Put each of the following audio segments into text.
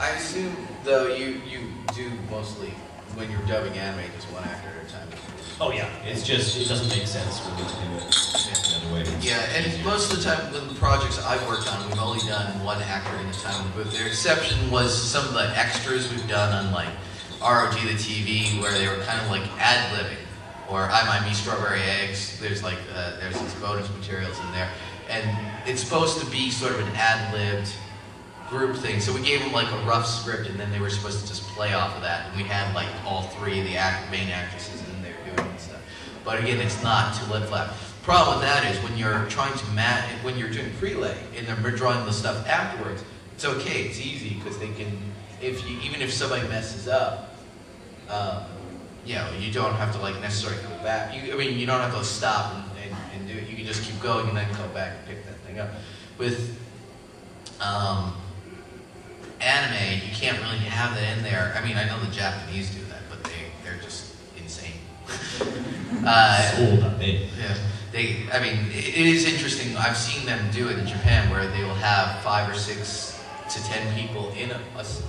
I assume, though, you, you do mostly, when you're dubbing anime, just one actor at a time. Oh yeah, it's just it doesn't make sense for me to do it the other way. Yeah, and most of the time, with the projects I've worked on, we've only done one actor at a time. But the exception was some of the extras we've done on like R.O.D the TV, where they were kind of like ad libbing, or I My Me Strawberry Eggs. There's like uh, there's these bonus materials in there, and it's supposed to be sort of an ad libbed group thing. So we gave them like a rough script, and then they were supposed to just play off of that. And we had like all three of the act, main actresses in there doing stuff. But again, it's not to let flat. Problem with that is when you're trying to mat, when you're doing prelay and then we're drawing the stuff afterwards, it's okay, it's easy because they can, if you, even if somebody messes up, um, you know, you don't have to like necessarily go back. You, I mean, you don't have to stop and, and, and do it. You can just keep going and then go back and pick that thing up. With um, anime, you can't really have that in there. I mean, I know the Japanese do that, but they they're just insane. uh, Sold up, eh? yeah, they. I mean, it, is interesting. I've seen them do it in Japan, where they will have five or six to ten people in a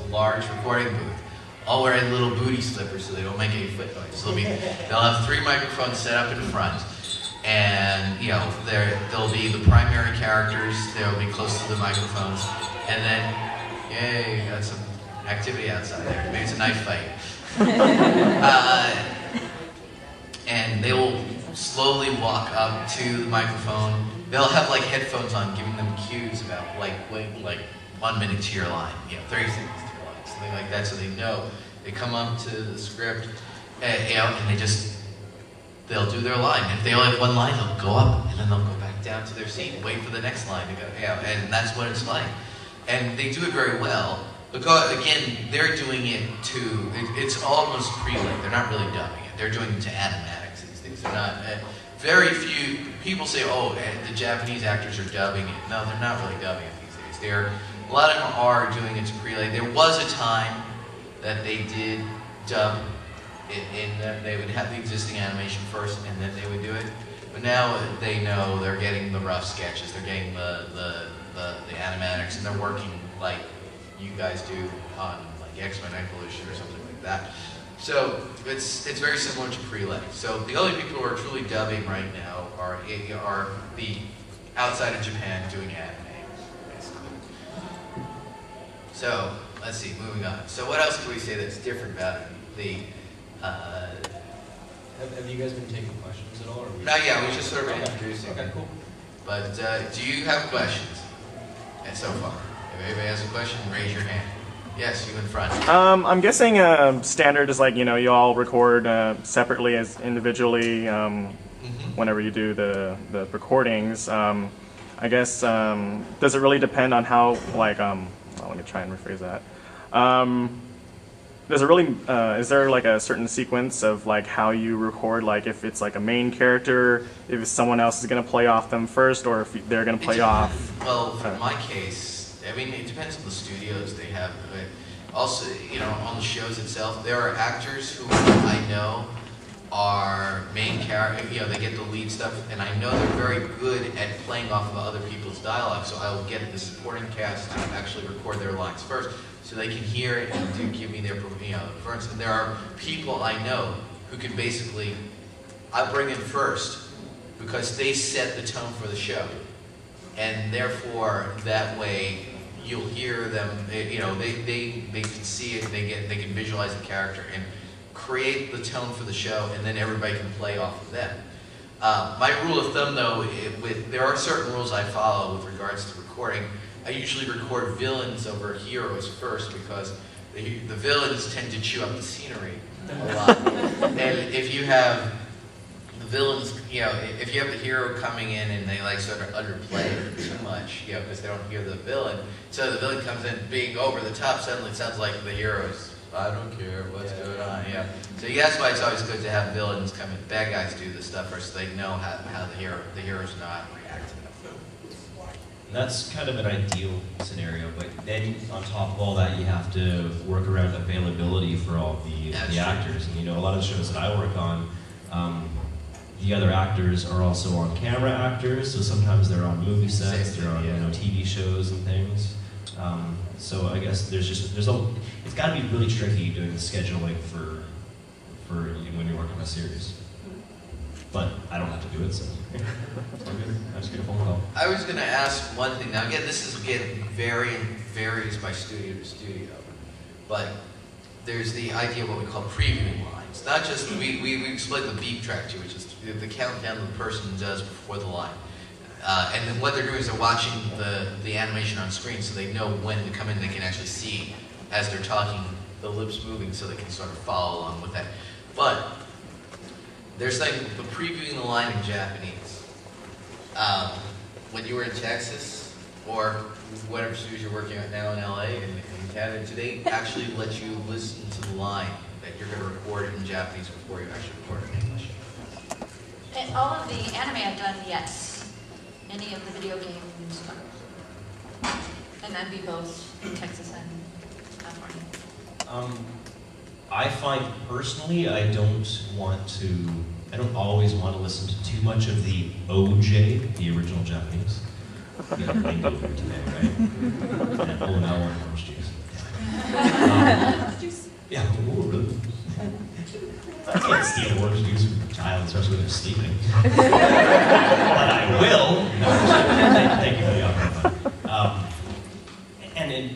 large recording booth, all wearing little booty slippers, so they don't make any foot noise. So they'll be, they'll have three microphones set up in front, and you know, there they'll be the primary characters. They'll be close to the microphones, and then, yay, got some activity outside there. Maybe it's a knife fight. uh, and they will slowly walk up to the microphone. They'll have like headphones on, giving them cues about like wait, like one minute to your line, you know, thirty seconds to your line, something like that, so they know. They come up to the script, and, you know, and they just they'll do their line. If they only have one line, they'll go up and then they'll go back down to their seat, and wait for the next line to go. You know, and that's what it's like. And they do it very well. Because again, they're doing it to. It, it's almost prelay. They're not really dubbing it. They're doing it to animatics. These things. They're not. Uh, very few people say, "Oh, uh, the Japanese actors are dubbing it." No, they're not really dubbing it these days. They're a lot of them are doing it to prelay. There was a time that they did dub in them. They would have the existing animation first, and then they would do it. But now they know they're getting the rough sketches, they're getting the the, the, the animatics, and they're working like you guys do on like X-Men Evolution or something like that. So it's it's very similar to prelay. So the only people who are truly dubbing right now are are the outside of Japan doing anime, basically. So let's see, moving on. So what else can we say that's different about the uh, Have, have you guys been taking questions at all? Or we- No, yeah, we just sort of Okay. introducing. Okay, cool. But uh, do you have questions? And so far, if anybody has a question, raise your hand. Yes, you in front. Um, I'm guessing uh, standard is like you know you all record uh, separately as individually um, Mhm. whenever you do the the recordings. Um, I guess um, does it really depend on how like um, well, let me try and rephrase that. Does it really uh, is there like a certain sequence of like how you record like if it's like a main character if someone else is gonna play off them first or if they're gonna play off Well, in my case, I mean, it depends on the studios they have. But also, you know, on the shows itself, there are actors who I know are main character. You know, they get the lead stuff, and I know they're very good at playing off of other people's dialogue. So I will get the supporting cast to actually record their lines first, so they can hear it and do give me their, you know. For instance, there are people I know who can basically, I bring in first because they set the tone for the show. And therefore that way you'll hear them they, you know they, they they can see it they get they can visualize the character and create the tone for the show and then everybody can play off of them uh, my rule of thumb though it, with there are certain rules i follow with regards to recording i usually record villains over heroes first because the, the villains tend to chew up the scenery a lot and if you have the villains, you know, if you have the hero coming in and they like sort of underplay it too much, you know, because they don't hear the villain, so the villain comes in being over the top, suddenly it sounds like the hero's, I don't care what's Yeah. going on, yeah. So yeah, that's why it's always good to have villains come in, bad guys do the stuff first, so they know how, how the hero, the hero's not reacting. And that's kind of an ideal scenario, but then on top of all that, you have to work around availability for all the, That's the true. actors. And you know, a lot of the shows that I work on, um, the other actors are also on camera actors, so sometimes they're on movie sets, they're on you know TV shows and things. Um, so I guess there's just there's a it's got to be really tricky doing the scheduling for for when you're working on a series. But I don't have to do it, so. I just get a phone call. I was gonna ask one thing, now again, this is, again, varying, varies by studio to studio, but there's the idea of what we call previewing lines, not just, we, we, we explained the beep track to which is the countdown the person does before the line. Uh, and then what they're doing is they're watching the, the animation on screen, so they know when to come in, they can actually see as they're talking, the lips moving, so they can sort of follow along with that. But, they're the previewing the line in Japanese. Um, when you were in Texas, or whatever studios you're working at now in LA and in Canada, do they actually let you listen to the line that you're going to record in Japanese before you actually record it in English? And all of the anime I've done, yes. Any of the video games, no. And that'd be both in Texas and California. Um, I find personally, I don't want to, I don't always want to listen to too much of the OJ, the original Japanese. You know, lingo today, right? And, oh, now we're orange juice. Um, yeah, ooh, really? I can't steal orange juice from a child, especially when they're sleeping. but I will. No, thank, thank you for the offer. Um, and in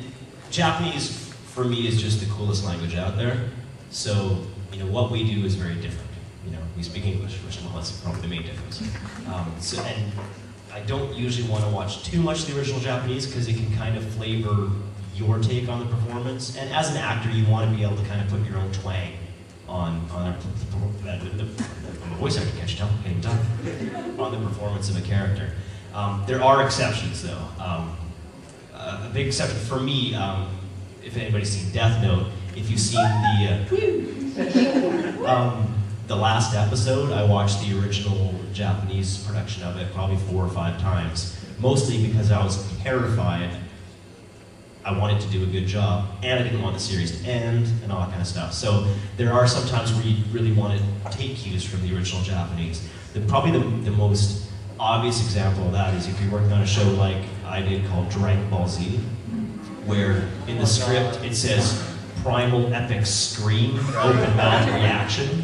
Japanese, for me, is just the coolest language out there. So, you know, what we do is very different. You know, we speak English, first of all, that's probably the main difference. Um, so, and I don't usually want to watch too much of the original Japanese because it can kind of flavor your take on the performance. And as an actor, you want to be able to kind of put your own twang on on the, the, the, a voice actor, can't you tell? Getting done. On the performance of a character. Um, there are exceptions, though. Um, a big exception for me, um, if anybody's seen Death Note, if you've seen the uh, um, the last episode, I watched the original Japanese production of it probably four or five times, mostly because I was terrified. I wanted to do a good job, and I didn't want the series to end, and all that kind of stuff. So there are some times where you really want to take cues from the original Japanese. The, probably the, the most obvious example of that is if you're working on a show like I did called Dragon Ball Z, where in the script it says primal epic scream, open mouth reaction,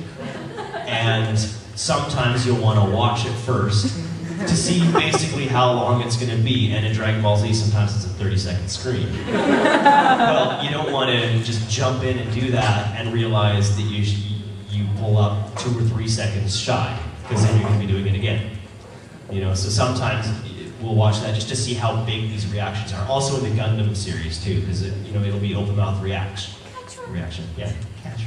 and sometimes you'll want to watch it first to see basically how long it's going to be. And in Dragon Ball Z, sometimes it's a 30 second scream. well, you don't want to just jump in and do that and realize that you you pull up two or three seconds shy because then you're going to be doing it again. You know, so sometimes we'll watch that just to see how big these reactions are. Also in the Gundam series too, because you know it'll be open mouth reaction. Reaction, yeah. Catch.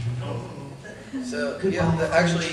So, yeah, actually,